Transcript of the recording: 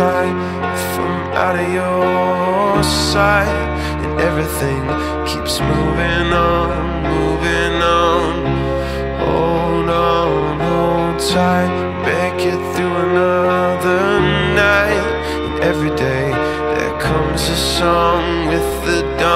tight if I'm out of your sight. And everything keeps moving on, moving on. Oh, hold on, hold tight, make it through another night. And every day there comes a song with the dawn.